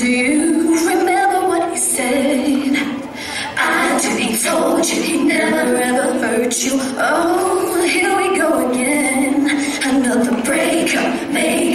Do you remember what he said? I did, he told you he never ever hurt you. Oh, here we go again. Another breakup, maybe.